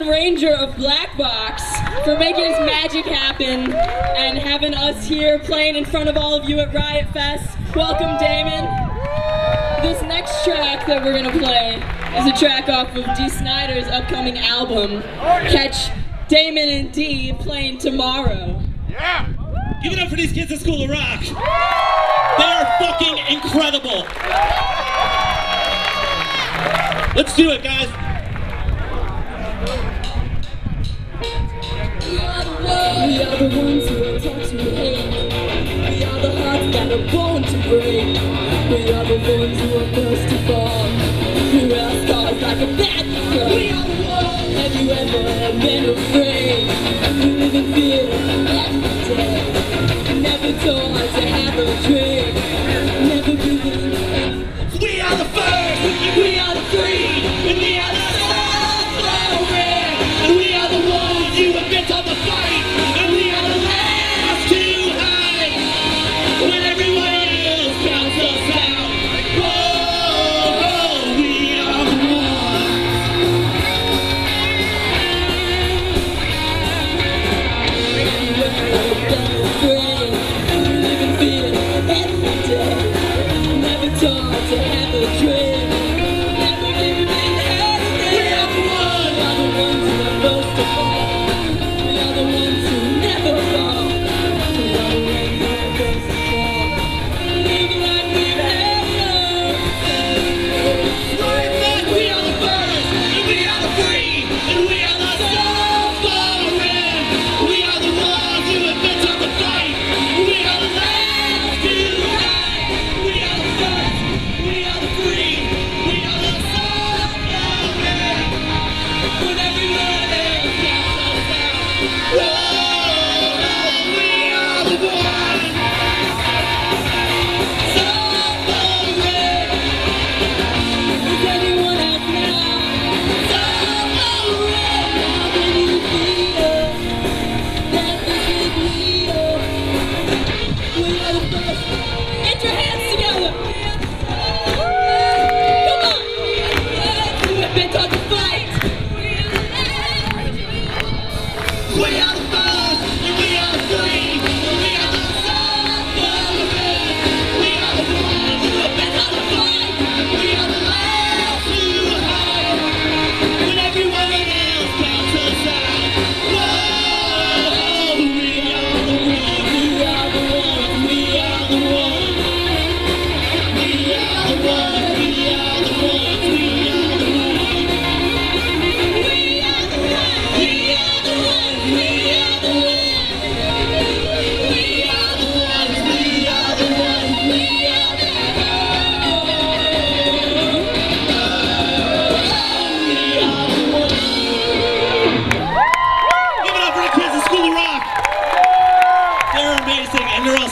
Ranger of Black Box for making his magic happen and having us here playing in front of all of you at Riot Fest. Welcome, Damon. This next track that we're gonna play is a track off of Dee Snider's upcoming album. Catch Damon and Dee playing tomorrow. Yeah! Give it up for these kids at School of Rock. They are fucking incredible. Let's do it, guys. The ones who are taught to hate. We are the hearts that are born to break. We are the ones who are first to fall. We wear scars like a bad girl. We are the ones. Have you ever been afraid? We live in fear every day. Never taught to have a dream. We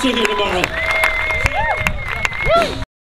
Give it up for the